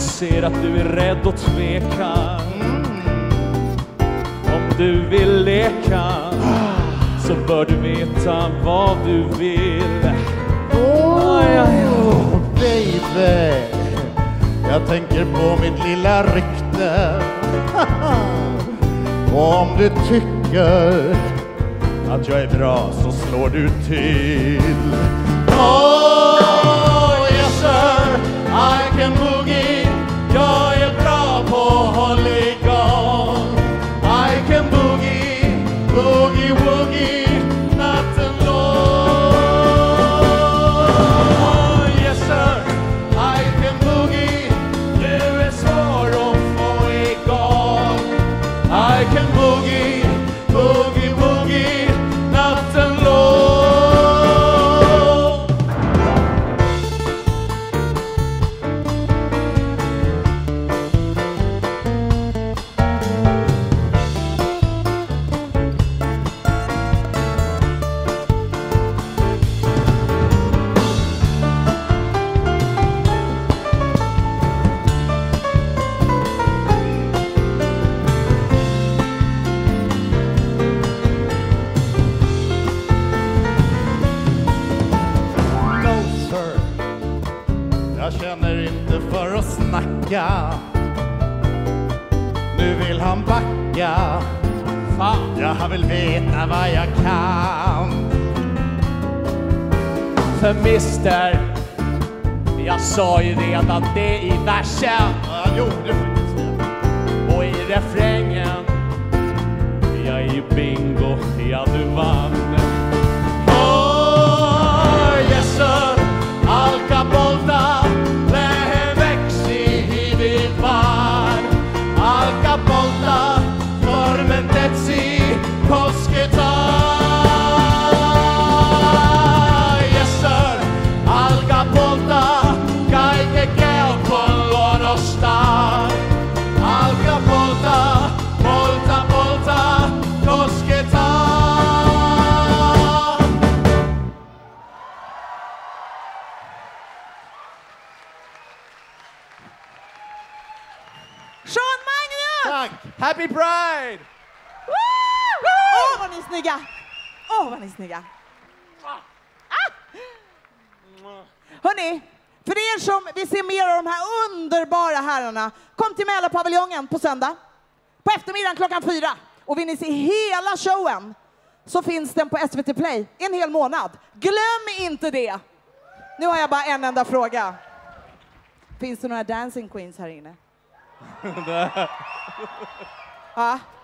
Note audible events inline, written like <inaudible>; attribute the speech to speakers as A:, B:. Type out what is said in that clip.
A: ser att du är rädd och tvekar. Om du vill leka så bör du veta vad du vill.
B: Oh, baby, jag tänker på mitt lilla rykte. <laughs> Och om du tycker att jag är bra så slår du till. Oh, yes sir, I can boogie. Jag snacka. Nu vill han backa. Fan, jag vill veta vad jag kan.
A: För mister, jag sa ju redan det i versen
B: Ja, Jag gjorde faktiskt det.
A: och i refrängen.
B: Happy Pride!
C: Åh, vad ni är snygga! Åh, vad ni är snygga! Ah! Hörni, för er som vill se mer av de här underbara herrarna, kom till Mälarpaviljongen på söndag. På eftermiddagen klockan fyra. Och vill ni se hela showen så finns den på SVT Play en hel månad. Glöm inte det! Nu har jag bara en enda fråga. Finns det några dancing queens här inne? Ja. <laughs> Nu